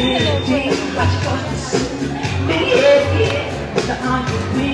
Hello, Jane. Watch your The aunt